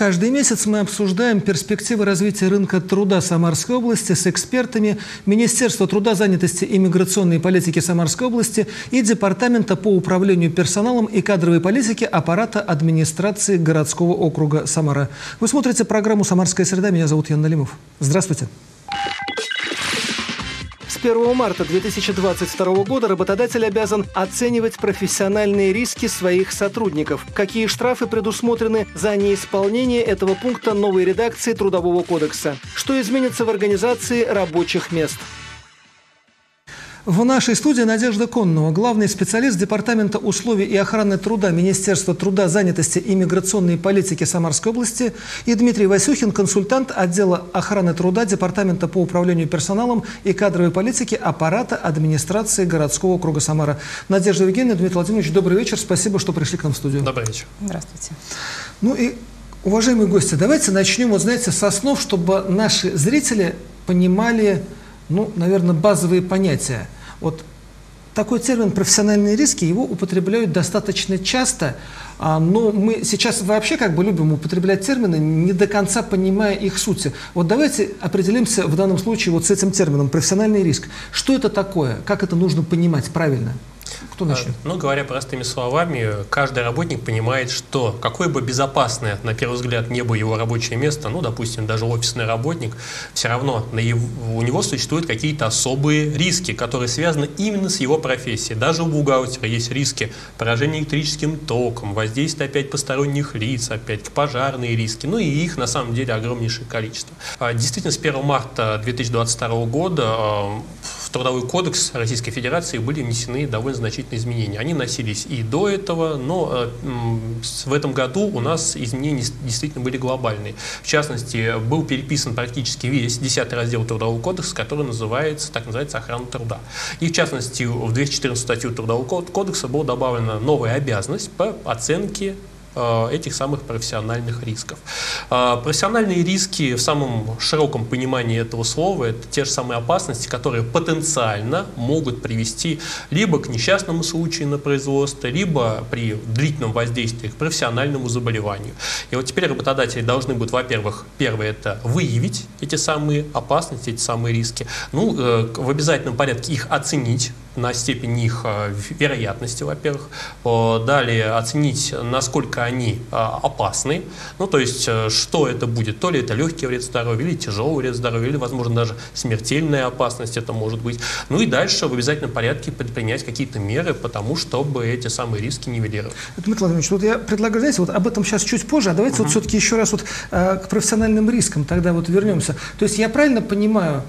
Каждый месяц мы обсуждаем перспективы развития рынка труда Самарской области с экспертами Министерства труда, занятости и миграционной политики Самарской области и Департамента по управлению персоналом и кадровой политике аппарата администрации городского округа Самара. Вы смотрите программу «Самарская среда». Меня зовут Ян Налимов. Здравствуйте. 1 марта 2022 года работодатель обязан оценивать профессиональные риски своих сотрудников. Какие штрафы предусмотрены за неисполнение этого пункта новой редакции Трудового кодекса? Что изменится в организации рабочих мест? В нашей студии Надежда Коннова, главный специалист Департамента условий и охраны труда Министерства труда, занятости и миграционной политики Самарской области и Дмитрий Васюхин, консультант отдела охраны труда Департамента по управлению персоналом и кадровой политике аппарата администрации городского округа Самара. Надежда Евгеньевна, Дмитрий Владимирович, добрый вечер. Спасибо, что пришли к нам в студию. Добрый вечер. Здравствуйте. Ну и, уважаемые гости, давайте начнем, вот знаете, со снов, чтобы наши зрители понимали ну, наверное, базовые понятия. Вот такой термин «профессиональные риски», его употребляют достаточно часто, а, но мы сейчас вообще как бы любим употреблять термины, не до конца понимая их сути. Вот давайте определимся в данном случае вот с этим термином «профессиональный риск». Что это такое? Как это нужно понимать правильно? Кто начнет? Ну, говоря простыми словами, каждый работник понимает, что какое бы безопасное, на первый взгляд, не было его рабочее место, ну, допустим, даже офисный работник, все равно на его, у него существуют какие-то особые риски, которые связаны именно с его профессией. Даже у бухгалтера есть риски поражения электрическим током, воздействия опять посторонних лиц, опять пожарные риски, ну и их на самом деле огромнейшее количество. А, действительно, с 1 марта 2022 года а, Трудовой кодекс Российской Федерации были внесены довольно значительные изменения. Они носились и до этого, но э, в этом году у нас изменения действительно были глобальные. В частности, был переписан практически весь 10 раздел Трудового кодекса, который называется, так называется, охрана труда. И в частности, в 214 статью Трудового кодекса была добавлена новая обязанность по оценке этих самых профессиональных рисков. Э, профессиональные риски в самом широком понимании этого слова это те же самые опасности, которые потенциально могут привести либо к несчастному случаю на производстве, либо при длительном воздействии к профессиональному заболеванию. И вот теперь работодатели должны будут, во-первых, первое это выявить эти самые опасности, эти самые риски, ну, э, в обязательном порядке их оценить, на степень их э, вероятности, во-первых. Далее оценить, насколько они э, опасны. Ну, то есть, э, что это будет. То ли это легкий вред здоровью, или тяжелый вред здоровью, или, возможно, даже смертельная опасность это может быть. Ну и дальше в обязательном порядке предпринять какие-то меры, потому чтобы эти самые риски нивелировать. Дмитрий Владимирович, вот я предлагаю, знаете, вот об этом сейчас чуть позже, а давайте uh-huh. вот все-таки еще раз вот к профессиональным рискам тогда вот вернемся. То есть я правильно понимаю,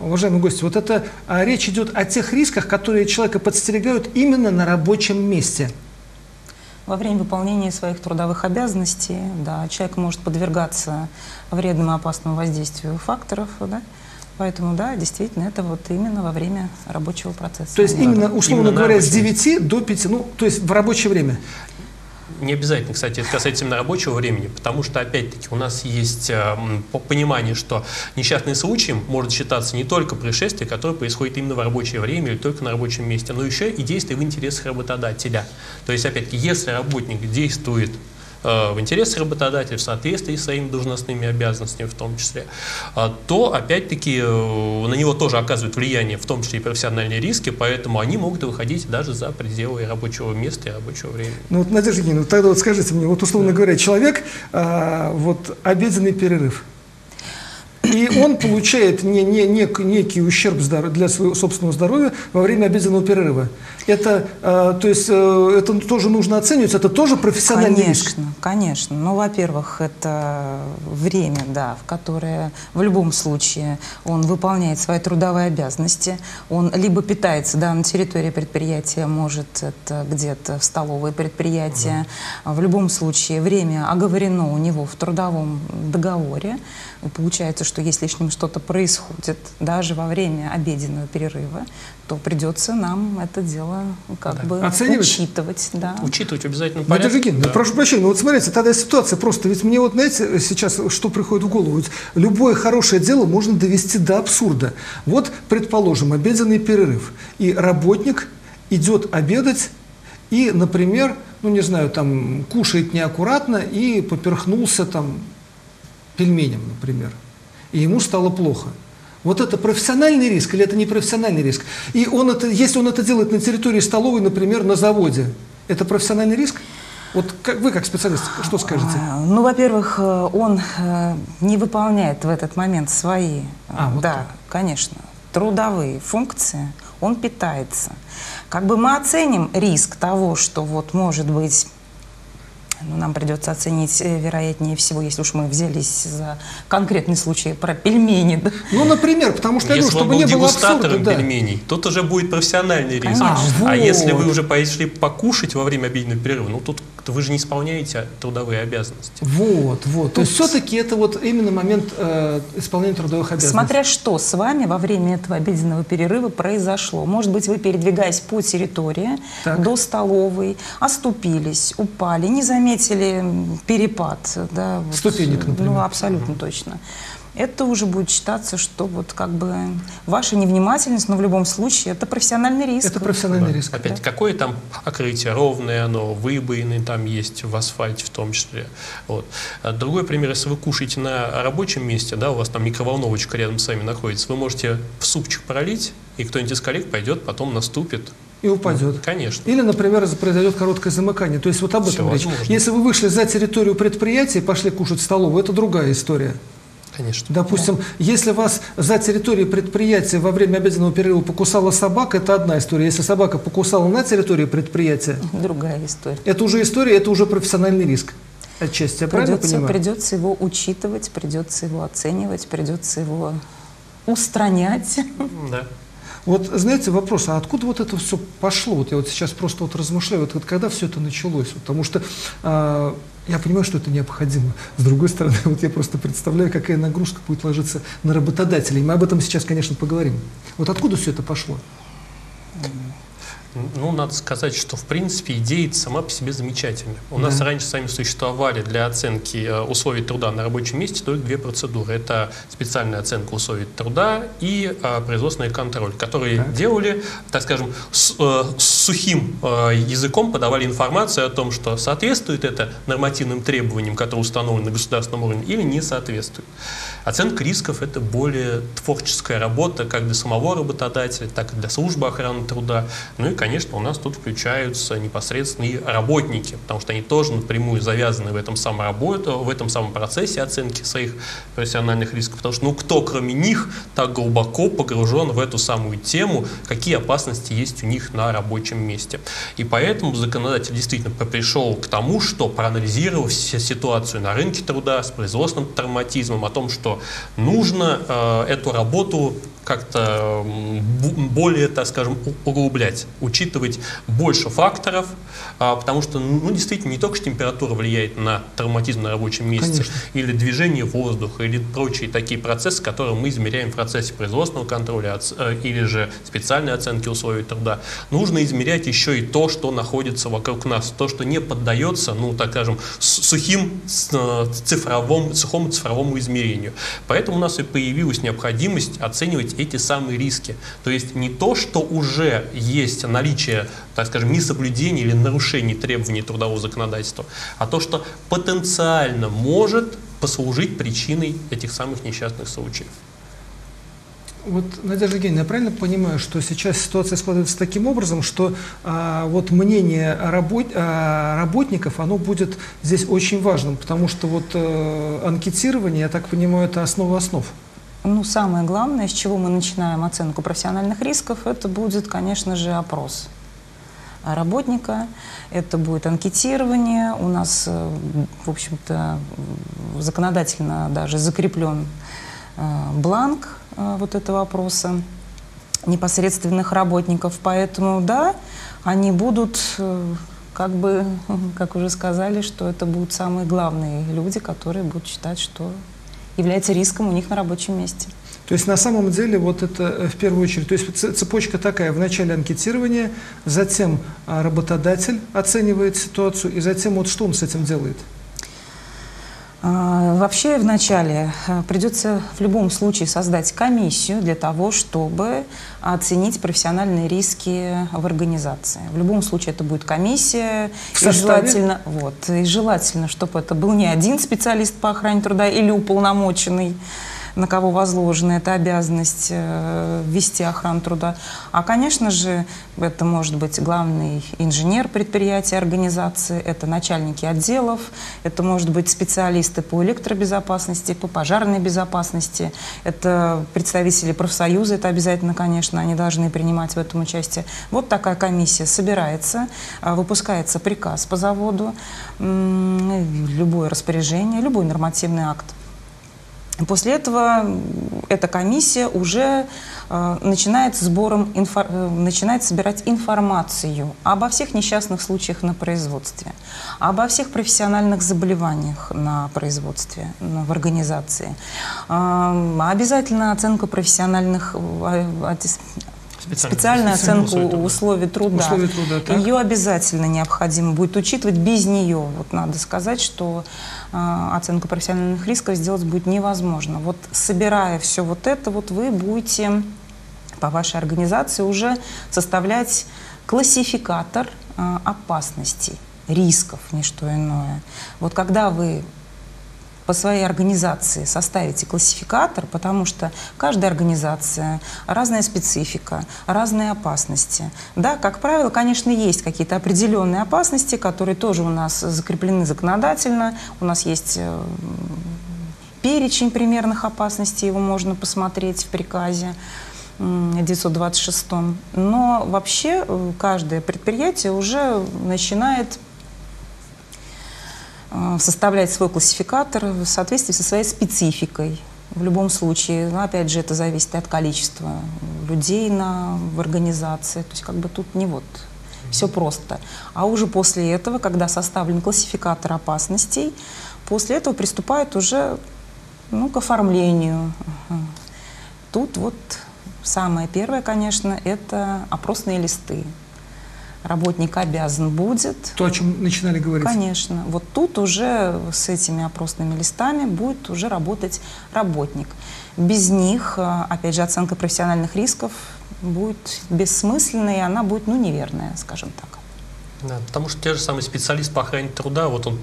Уважаемые гости, вот это а, речь идет о тех рисках, которые человека подстерегают именно на рабочем месте. Во время выполнения своих трудовых обязанностей, да, человек может подвергаться вредному и опасному воздействию факторов, да, Поэтому, да, действительно, это вот именно во время рабочего процесса. То есть именно, условно именно говоря, с 9 до 5, ну, то есть в рабочее время? Не обязательно, кстати, это касается именно рабочего времени, потому что, опять-таки, у нас есть э, понимание, что несчастный случай может считаться не только происшествие, которое происходит именно в рабочее время или только на рабочем месте, но еще и действие в интересах работодателя. То есть, опять-таки, если работник действует в интересах работодателя, в соответствии с своими должностными обязанностями в том числе, а, то опять-таки э, на него тоже оказывают влияние, в том числе и профессиональные риски, поэтому они могут выходить даже за пределы рабочего места и рабочего времени. Ну вот, Надежда Евгеньевна, тогда вот скажите мне, вот условно да. говоря, человек, а, вот обеденный перерыв, и он получает не, не, не, некий ущерб для своего собственного здоровья во время обеденного перерыва. Это, э, то есть, э, это тоже нужно оценивать, это тоже профессиональный конечно, риск? Конечно, конечно. Ну, во-первых, это время, да, в которое в любом случае он выполняет свои трудовые обязанности. Он либо питается, да, на территории предприятия, может, это где-то в столовой предприятия. Да. В любом случае, время оговорено у него в трудовом договоре. И получается, что если с ним что-то происходит, даже во время обеденного перерыва, то придется нам это дело как да. бы Оценивать? учитывать. Да. Учитывать обязательно порядке. Надежда Евгеньевна, да. прошу прощения, но вот смотрите, тогда ситуация просто, ведь мне вот, знаете, сейчас что приходит в голову, ведь любое хорошее дело можно довести до абсурда. Вот, предположим, обеденный перерыв, и работник идет обедать, и, например, ну не знаю, там кушает неаккуратно и поперхнулся там пельменям, например, и ему стало плохо. Вот это профессиональный риск или это не профессиональный риск? И он это, если он это делает на территории столовой, например, на заводе, это профессиональный риск? Вот как вы, как специалист, что скажете? А, ну, во-первых, э, он э, не выполняет в этот момент свои, А, вот да, так. конечно, трудовые функции, он питается. Как бы мы оценим риск того, что вот может быть ну, нам придется оценить, э, вероятнее всего, если уж мы взялись за конкретный случай про пельмени. да. Ну, например, потому что я Если говорю, он чтобы был не было абсурда. дегустатором Да. пельменей, тут уже будет профессиональный риск. А, А, если вот. вы уже пошли покушать во время обеденного перерыва, ну тут вы же не исполняете трудовые обязанности. Вот, вот. То есть все-таки это вот именно момент э, исполнения трудовых обязанностей. Смотря что с вами во время этого обеденного перерыва произошло. Может быть, вы, передвигаясь по территории Так. до столовой, оступились, упали, не заметили перепад. Да, вот, Ступенек, например. Ну, абсолютно точно. Это уже будет считаться, что вот как бы ваша невнимательность, но в любом случае это профессиональный риск. Это профессиональный риск. Опять, какое там покрытие, ровное оно, выбоины там есть в асфальте в том числе. Вот. А Другой пример, если вы кушаете на рабочем месте, да, у вас там микроволновочка рядом с вами находится, вы можете в супчик пролить, и кто-нибудь из коллег пойдет, потом наступит. И упадет. Конечно. Или, например, произойдет короткое замыкание. То есть вот об этом Всё речь. возможно. Если вы вышли за территорию предприятия и пошли кушать в столовую, это другая история. Конечно. Допустим, если вас за территорией предприятия во время обеденного перерыва покусала собака, это одна история. Если собака покусала на территории предприятия, Другая история. это уже история, это уже профессиональный риск. Отчасти, я правильно Придется, понимаю? придется его учитывать, придется его оценивать, придется его устранять. Да. Вот знаете, вопрос, а откуда вот это все пошло? Вот я вот сейчас просто вот размышляю, вот, вот когда все это началось? Потому что а, я понимаю, что это необходимо. С другой стороны, вот я просто представляю, какая нагрузка будет ложиться на работодателей. Мы об этом сейчас, конечно, поговорим. Вот откуда все это пошло? Ну, надо сказать, что в принципе идея сама по себе замечательная. У нас Да. раньше сами существовали для оценки э, условий труда на рабочем месте только две процедуры. Это специальная оценка условий труда и э, производственный контроль, которые Так. делали, так скажем, с, э, с сухим э, языком подавали информацию о том, что соответствует это нормативным требованиям, которые установлены на государственном уровне, или не соответствует. Оценка рисков – это более творческая работа как для самого работодателя, так и для службы охраны труда. Ну и, конечно, у нас тут включаются непосредственно и работники, потому что они тоже напрямую завязаны в этом самом, работе, в этом самом процессе оценки своих профессиональных рисков. Потому что ну кто, кроме них, так глубоко погружен в эту самую тему, какие опасности есть у них на рабочем месте. И поэтому законодатель действительно пришел к тому, что проанализировав си- ситуацию на рынке труда с производственным травматизмом, о том, что нужно э, эту работу как-то более, так скажем, углублять, учитывать больше факторов, а, потому что, ну, действительно, не только ж температура влияет на травматизм на рабочем месте, Конечно. или движение воздуха, или прочие такие процессы, которые мы измеряем в процессе производственного контроля, э, или же специальной оценки условий труда. Нужно измерять еще и то, что находится вокруг нас, то, что не поддается, ну, так скажем, сухим э, цифровому, сухому цифровому измерению. Поэтому у нас и появилась необходимость оценивать эти самые риски. То есть не то, что уже есть наличие, так скажем, несоблюдения или нарушений требований трудового законодательства, а то, что потенциально может послужить причиной этих самых несчастных случаев. Вот, Надежда Евгеньевна, я правильно понимаю, что сейчас ситуация складывается таким образом, что а, вот мнение работ- а, работников, оно будет здесь очень важным, потому что вот э, анкетирование, я так понимаю, это основа основ. Ну, самое главное, с чего мы начинаем оценку профессиональных рисков, это будет, конечно же, опрос работника, это будет анкетирование. У нас, э, в общем-то, законодательно даже закреплен э, бланк э, вот этого опроса непосредственных работников. Поэтому, да, они будут, как бы, как уже сказали, что это будут самые главные люди, которые будут считать, что является риском у них на рабочем месте. То есть на самом деле вот это э, в первую очередь, то есть цепочка такая, вначале анкетирование, затем а, работодатель оценивает ситуацию, и затем вот что он с этим делает? А, вообще, вначале э, придется в любом случае создать комиссию для того, чтобы оценить профессиональные риски в организации. В любом случае это будет комиссия. И желательно, вот, и желательно, чтобы это был не один специалист по охране труда или уполномоченный, на кого возложена эта обязанность э, вести охрану труда. А, конечно же, это может быть главный инженер предприятия, организации, это начальники отделов, это может быть специалисты по электробезопасности, по пожарной безопасности, это представители профсоюза, это обязательно, конечно, они должны принимать в этом участие. Вот такая комиссия собирается, э, выпускается приказ по заводу, любое распоряжение, любой нормативный акт После этого эта комиссия уже э, начинает, сбором, инфо, э, начинает собирать информацию обо всех несчастных случаях на производстве, обо всех профессиональных заболеваниях на производстве, ну, в организации. Э, обязательно оценку профессиональных э, специальную оценку условий, условий труда. Условий труда так. Ее обязательно необходимо будет учитывать. Без нее, вот надо сказать, что оценку профессиональных рисков сделать будет невозможно. Вот собирая все вот это, вот вы будете по вашей организации уже составлять классификатор э, опасностей, рисков, не что иное. Вот когда вы по своей организации составите классификатор, потому что каждая организация, разная специфика, разные опасности. Да, как правило, конечно, есть какие-то определенные опасности, которые тоже у нас закреплены законодательно. У нас есть э, перечень примерных опасностей, его можно посмотреть в приказе. 926. Но вообще э, каждое предприятие уже начинает составлять свой классификатор в соответствии со своей спецификой. В любом случае, ну, опять же, это зависит от количества людей на, в организации. То есть как бы тут не вот все просто. А уже после этого, когда составлен классификатор опасностей, после этого приступает уже ну, к оформлению. Тут вот самое первое, конечно, это опросные листы работник обязан будет. То, о чем начинали говорить. Конечно. Вот тут уже с этими опросными листами будет уже работать работник. Без них, э, опять же, оценка профессиональных рисков будет бессмысленной, и она будет, ну, неверная, скажем так. Да, потому что те же самые специалист по охране труда, вот он,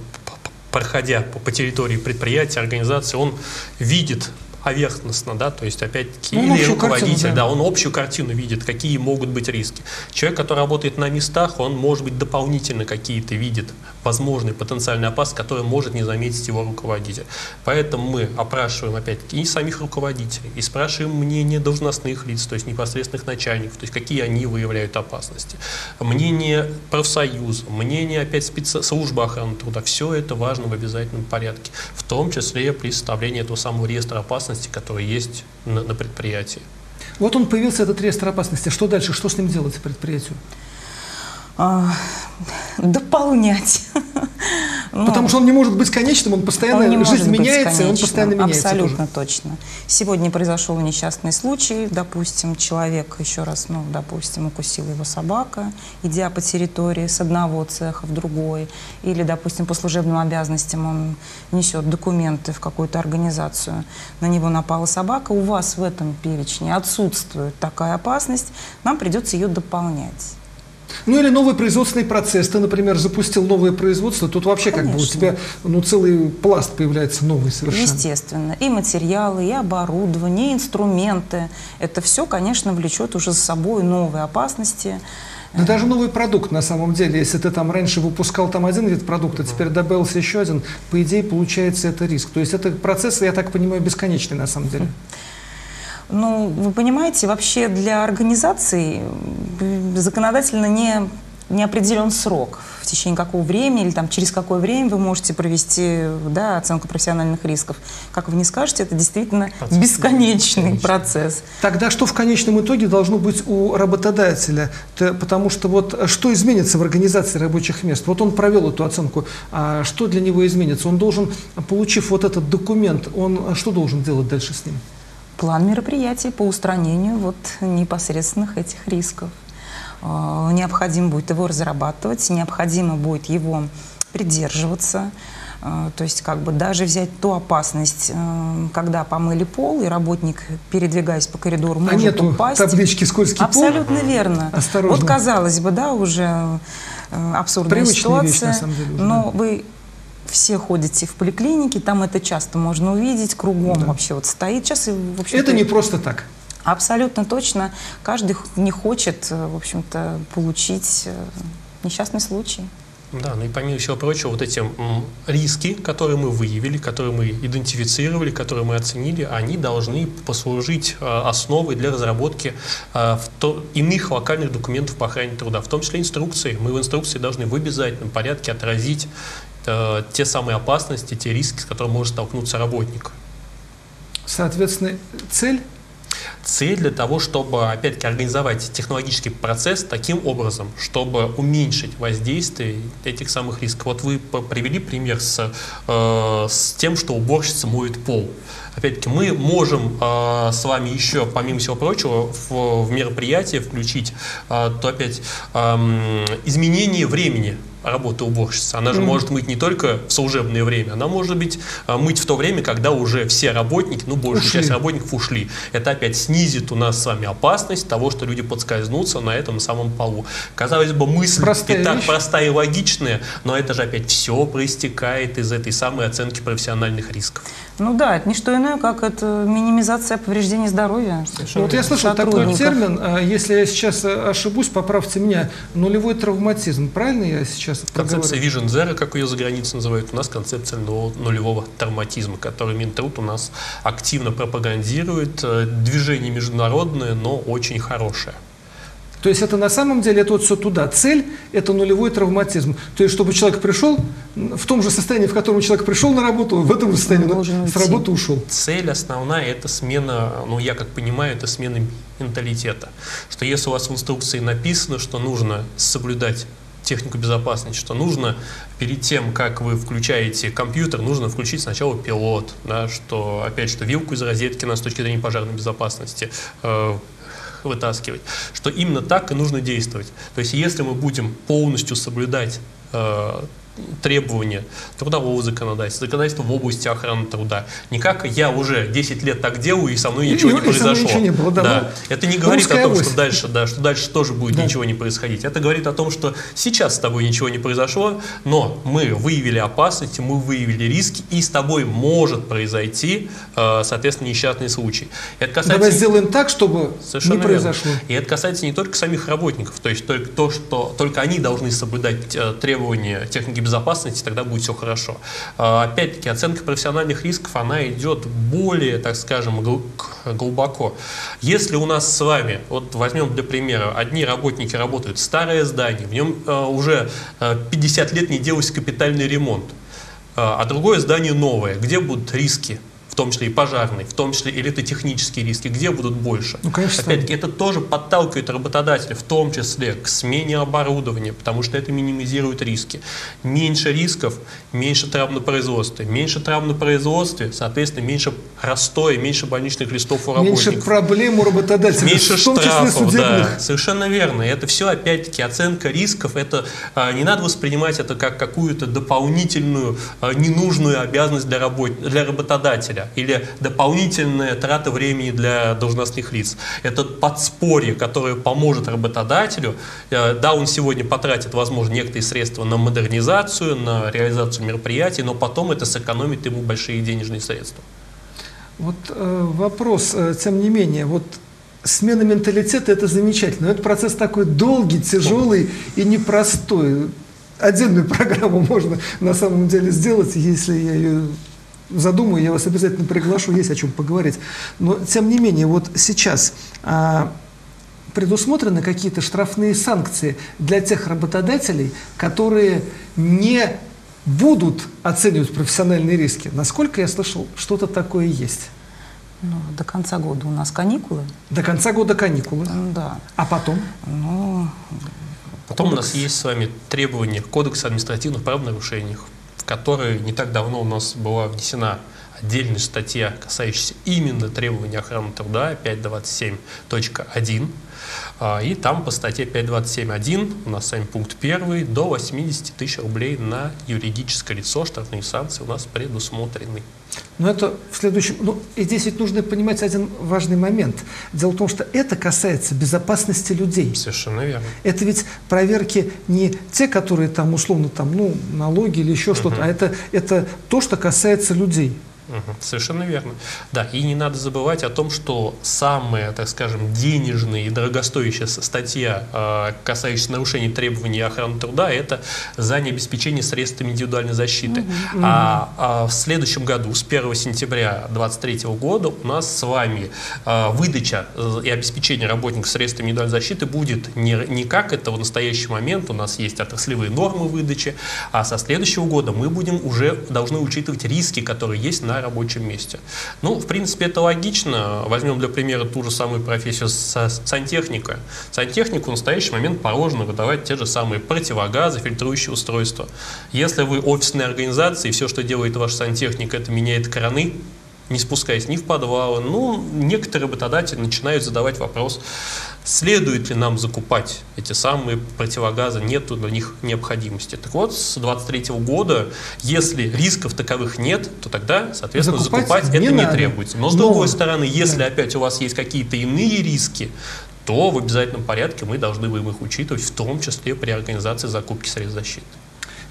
проходя по, по территории предприятия, организации, он видит поверхностно, да, то есть опять-таки ну, или руководитель, картину, да. да, он общую картину видит, какие могут быть риски. Человек, который работает на местах, он может быть дополнительно какие-то видит возможные потенциальные опасности, которые может не заметить его руководитель. Поэтому мы опрашиваем опять-таки и самих руководителей, и спрашиваем мнение должностных лиц, то есть непосредственных начальников, то есть какие они выявляют опасности. Мнение профсоюза, мнение опять специ... службы охраны труда, все это важно в обязательном порядке, в том числе при составлении этого самого реестра опасности, который есть на, на предприятии. Вот он появился, этот реестр опасности. Что дальше? Что с ним делать предприятию? А, дополнять. Ну, Потому что он не может быть конечным, он постоянно, он жизнь меняется, он постоянно меняется. Абсолютно тоже. точно. Сегодня произошел несчастный случай, допустим, человек, еще раз, ну, допустим, укусила его собака, идя по территории с одного цеха в другой, или, допустим, по служебным обязанностям он несет документы в какую-то организацию, на него напала собака, у вас в этом перечне отсутствует такая опасность, нам придется ее дополнять. Ну или новый производственный процесс. Ты, например, запустил новое производство, тут вообще Конечно. как бы у тебя ну, целый пласт появляется новый совершенно. Естественно. И материалы, и оборудование, и инструменты. Это все, конечно, влечет уже за собой новые опасности. Да даже новый продукт на самом деле, если ты там раньше выпускал там один вид продукта, теперь добавился еще один, по идее получается это риск. То есть это процесс, я так понимаю, бесконечный на самом деле. Ну, вы понимаете, вообще для организации законодательно не, не определен срок, в течение какого времени или там, через какое время вы можете провести да, оценку профессиональных рисков. Как вы не скажете, это действительно процесс, бесконечный конечно. процесс. Тогда что в конечном итоге должно быть у работодателя? Потому что вот что изменится в организации рабочих мест? Вот он провел эту оценку, а что для него изменится? Он должен, получив вот этот документ, он что должен делать дальше с ним? План мероприятий по устранению вот непосредственных этих рисков. А, необходимо будет его разрабатывать, необходимо будет его придерживаться. Э, то есть как бы даже взять ту опасность, э, когда помыли пол, и работник, передвигаясь по коридору, может а нету упасть. таблички «Скользкий пол»? Абсолютно верно. Осторожно. Вот казалось бы, да, уже э, абсурдная Привычная ситуация. вещь, на самом деле, уже, но вы все ходите в поликлинике, там это часто можно увидеть, кругом Да. вообще вот стоит. Сейчас, в общем Это не просто так. Абсолютно точно. Каждый не хочет, э, в общем-то, получить э, несчастный случай. Да, ну и помимо всего прочего, вот эти риски, которые мы выявили, которые мы идентифицировали, которые мы оценили, они должны послужить э, основой для разработки иных локальных документов по охране труда, в том числе инструкции. Мы в инструкции должны в обязательном порядке отразить э, те самые опасности, те риски, с которыми может столкнуться работник. Соответственно, цель Цель для того, чтобы, опять-таки, организовать технологический процесс таким образом, чтобы уменьшить воздействие этих самых рисков. Вот вы привели пример с, э, с тем, что уборщица моет пол. Опять-таки, мы можем э, с вами еще, помимо всего прочего, в, в мероприятие включить э, то опять эм, изменение времени работы уборщицы. Она же Мгм. может мыть не только в служебное время, она может быть э, мыть в то время, когда уже все работники, ну, большая Ушли. часть работников ушли. Это опять снизит у нас с вами опасность того, что люди подскользнутся на этом самом полу. Казалось бы, мысль Простая и так вещь. простая и логичная, но это же опять все проистекает из этой самой оценки профессиональных рисков. Ну да, это не что иное, как это минимизация повреждений здоровья. Вот я слышал такой термин, а, если я сейчас э, ошибусь, поправьте меня, нулевой травматизм. Правильно я сейчас Концепция проговорил? Vision Zero, как ее за границей называют, у нас концепция нулевого, травматизма, который Минтруд у нас активно пропагандирует. Э, Движение международное, но очень хорошее. То есть это на самом деле это вот все туда. Цель – это нулевой травматизм. То есть чтобы человек пришел в том же состоянии, в котором человек пришел на работу, в этом же состоянии Он с работы ушел. Цель основная – это смена, ну, я как понимаю, это смена менталитета. Что если у вас в инструкции написано, что нужно соблюдать технику безопасности, что нужно перед тем, как вы включаете компьютер, нужно включить сначала пилот, да, что, опять, что вилку из розетки на с точки зрения пожарной безопасности э, вытаскивать, что именно так и нужно действовать. То есть если мы будем полностью соблюдать э, требования трудового законодательства, законодательства в области охраны труда. Не как я уже 10 лет так делаю, и со мной ничего и- не произошло. ничего не было, да, ну, Это не говорит о том, что дальше, да, что дальше тоже будет Да. ничего не происходить. Это говорит о том, что сейчас с тобой ничего не произошло, но мы выявили опасности, мы выявили риски, и с тобой может произойти, э, соответственно, несчастный случай. Это касается Давай сделаем так, чтобы Совершенно не верно. произошло. И это касается не только самих работников, то есть только то, что только они должны соблюдать э, требования техники безопасности, тогда будет все хорошо. Э, опять-таки, оценка профессиональных рисков, она идет более, так скажем, глубоко. Если у нас с вами, вот возьмем для примера, одни работники работают старое здание, в нем э, уже э, 50 лет не делался капитальный ремонт, э, а другое здание новое, где будут риски? В том числе и пожарные, в том числе и электротехнические риски, где будут больше? Ну, конечно, Опять-таки, это тоже подталкивает работодателя, в том числе к смене оборудования, потому что это минимизирует риски. Меньше рисков, меньше травм на производстве. Меньше травм на производстве, соответственно, меньше растоя, меньше больничных листов у Меньше работников. проблем у работодателя, Меньше в том числе штрафов, судебных. да, совершенно верно. И Это все, опять-таки, оценка рисков. Это а, не надо воспринимать это как какую-то дополнительную а, ненужную обязанность для, работ... для работодателя или дополнительная трата времени для должностных лиц. Это подспорье, которое поможет работодателю. Э, Да, он сегодня потратит, возможно, некоторые средства на модернизацию, на реализацию мероприятий, но потом это сэкономит ему большие денежные средства. Вот э, вопрос, э, тем не менее, вот смена менталитета это замечательно. Но это процесс такой долгий, тяжелый и непростой. Отдельную программу можно на самом деле сделать, если я ее задумаю, я вас обязательно приглашу, есть о чем поговорить. Но тем не менее, вот сейчас а, предусмотрены какие-то штрафные санкции для тех работодателей, которые не будут оценивать профессиональные риски. Насколько я слышал, что-то такое есть. Ну, до конца года у нас каникулы. До конца года каникулы. Да. А потом? Ну, Потом у нас есть с вами требования Кодекса административных правонарушений, в которые не так давно у нас была внесена отдельная статья, касающаяся именно требований охраны труда 527.1. А, и там по статье 527.1 у нас с вами пункт первый до 80 тысяч рублей на юридическое лицо штрафные санкции у нас предусмотрены. Но это в следующем... Ну, и здесь ведь нужно понимать один важный момент. Дело в том, что это касается безопасности людей. Совершенно верно. Это ведь проверки не те, которые там условно там, ну, налоги или еще что-то, а это, это то, что касается людей. Угу, совершенно верно. Да, и не надо забывать о том, что самая, так скажем, денежная и дорогостоящая статья, э, касающаяся нарушений требований охраны труда, это за необеспечение средствами индивидуальной защиты. Угу. А, а в следующем году, с 1 сентября 2023 года, у нас с вами э, выдача и обеспечение работников средствами индивидуальной защиты будет не, не как это в настоящий момент, у нас есть отраслевые нормы выдачи, а со следующего года мы будем уже должны учитывать риски, которые есть на на рабочем месте. Ну, в принципе, это логично. Возьмем для примера ту же самую профессию сантехника. Сантехнику в настоящий момент положено выдавать те же самые противогазы, фильтрующие устройства. Если вы офисная организация, и все, что делает ваш сантехник, это меняет краны, не спускаясь ни в подвалы, ну, некоторые работодатели начинают задавать вопрос, следует ли нам закупать эти самые противогазы, нет для них необходимости. Так вот, с 23 года, если рисков таковых нет, то тогда, соответственно, закупать, закупать не это надо. не требуется. Но с Но... другой стороны, если да. опять у вас есть какие-то иные риски, то в обязательном порядке мы должны будем их учитывать, в том числе при организации закупки средств защиты.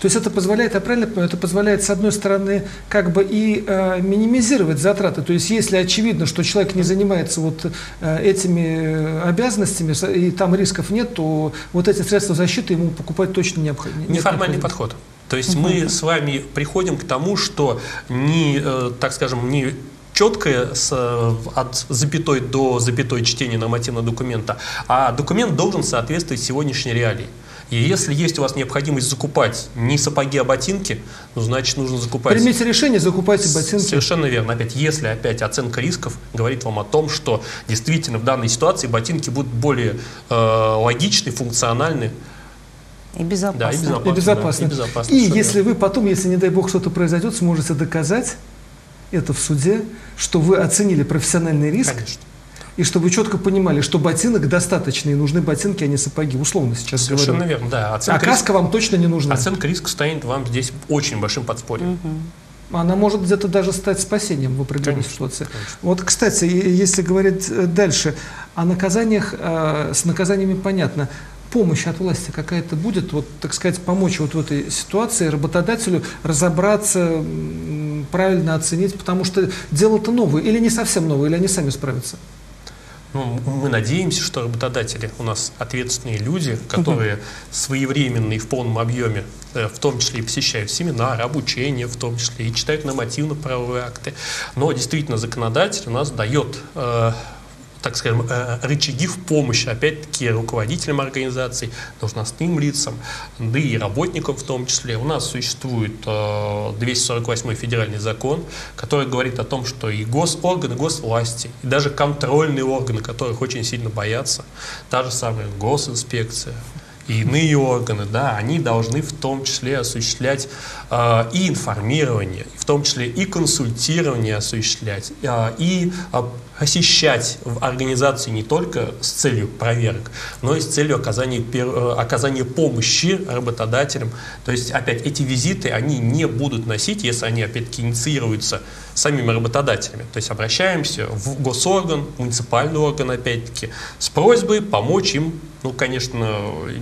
То есть это позволяет, я правильно понимаю, это позволяет, с одной стороны, как бы и э, минимизировать затраты. То есть если очевидно, что человек не занимается вот э, этими э, обязанностями, и там рисков нет, то вот эти средства защиты ему покупать точно необходимо. Неформальный подход. То есть мы с вами приходим к тому, что не, э, так скажем, не четкое с, от запятой до запятой чтения нормативного документа, а документ должен соответствовать сегодняшней реалии. И если есть у вас необходимость закупать не сапоги, а ботинки, ну, значит, нужно закупать... Примите решение, закупайте ботинки. Совершенно верно. Опять, если опять оценка рисков говорит вам о том, что действительно в данной ситуации ботинки будут более э, логичны, функциональны, и безопасны. Да, и безопасны. И, безопасны. Да, и, безопасны, и если вы потом, если, не дай бог, что-то произойдет, сможете доказать это в суде, что вы оценили профессиональный риск, Конечно и чтобы вы четко понимали, что ботинок достаточно, и нужны ботинки, а не сапоги. Условно сейчас Совершенно говорю. верно, да. Оценка а каска вам точно не нужна. Оценка риска станет вам здесь очень большим подспорьем. Угу. Она может где-то даже стать спасением в определенной конечно, ситуации. Конечно. Вот, кстати, если говорить э, дальше, о наказаниях, э, с наказаниями понятно помощь от власти какая-то будет, вот, так сказать, помочь вот в этой ситуации работодателю разобраться, правильно оценить, потому что дело-то новое, или не совсем новое, или они сами справятся? Ну, мы надеемся, что работодатели у нас ответственные люди, которые своевременно и в полном объеме, э, в том числе и посещают семинары, обучение в том числе, и читают нормативно-правовые акты. Но действительно законодатель у нас дает э, так скажем, э, рычаги в помощь, опять-таки, руководителям организаций, должностным лицам, да и работникам в том числе. У нас существует 248 э, федеральный закон, который говорит о том, что и госорганы, госвласти, и даже контрольные органы, которых очень сильно боятся, та же самая госинспекция, и иные органы, да, они должны в том числе осуществлять и информирование, в том числе и консультирование осуществлять, э, и посещать в организации не только с целью проверок, но и с целью оказания, э, оказания помощи работодателям. То есть, опять, эти визиты, они не будут носить, если они, опять-таки, инициируются самими работодателями. То есть, обращаемся в госорган, муниципальный орган, опять-таки, с просьбой помочь им ну, конечно,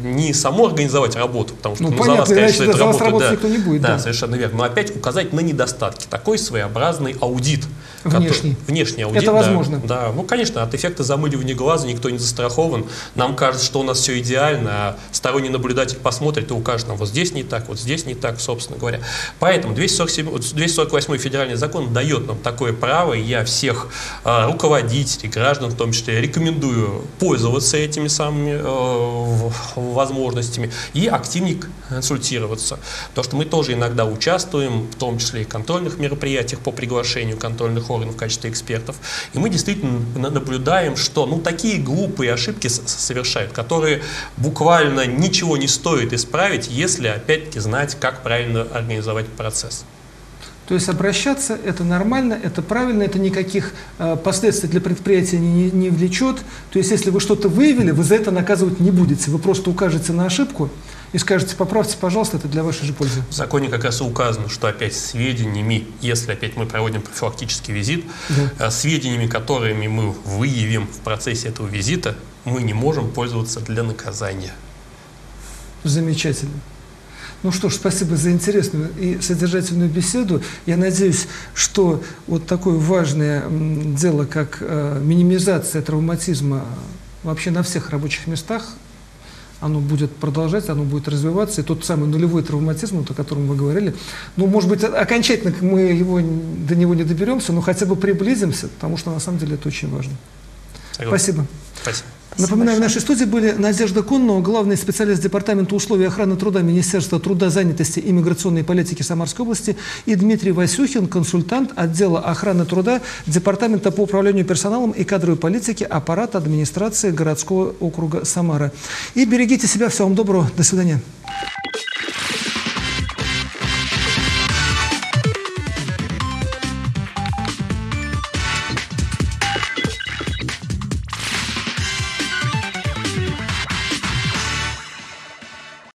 не само организовать работу, потому что ну, ну, понятно, за нас, конечно, это работа, да, никто не будет, да, да, совершенно верно, но опять указать на недостатки. Такой своеобразный аудит. Внешний. Который, внешний аудит. Это да, возможно. Да, ну, конечно, от эффекта замыливания глаза никто не застрахован. Нам кажется, что у нас все идеально, а сторонний наблюдатель посмотрит и укажет нам, вот здесь не так, вот здесь не так, собственно говоря. Поэтому 247, 248 федеральный закон дает нам такое право, и я всех э, руководителей, граждан в том числе, рекомендую пользоваться этими самыми э, возможностями и активнее консультироваться. Потому что мы тоже иногда участвуем, в том числе и в контрольных мероприятиях по приглашению контрольных органов в качестве экспертов. И мы действительно наблюдаем, что ну, такие глупые ошибки совершают, которые буквально ничего не стоит исправить, если опять-таки знать, как правильно организовать процесс. То есть обращаться – это нормально, это правильно, это никаких э, последствий для предприятия не, не влечет. То есть если вы что-то выявили, вы за это наказывать не будете. Вы просто укажете на ошибку и скажете, поправьте, пожалуйста, это для вашей же пользы. В законе как раз и указано, что опять сведениями, если опять мы проводим профилактический визит, да. Э, сведениями, которыми мы выявим в процессе этого визита, мы не можем пользоваться для наказания. Замечательно. Ну что ж, спасибо за интересную и содержательную беседу. Я надеюсь, что вот такое важное дело, как э, минимизация травматизма вообще на всех рабочих местах, оно будет продолжаться, оно будет развиваться. И тот самый нулевой травматизм, вот, о котором вы говорили, ну, может быть, окончательно мы его, до него не доберемся, но хотя бы приблизимся, потому что на самом деле это очень важно. Спасибо. Спасибо. Напоминаю, в нашей студии были Надежда Коннова, главный специалист Департамента условий охраны труда Министерства труда, занятости и миграционной политики Самарской области и Дмитрий Васюхин, консультант отдела охраны труда Департамента по управлению персоналом и кадровой политике аппарата администрации городского округа Самара. И берегите себя. Всего вам доброго. До свидания.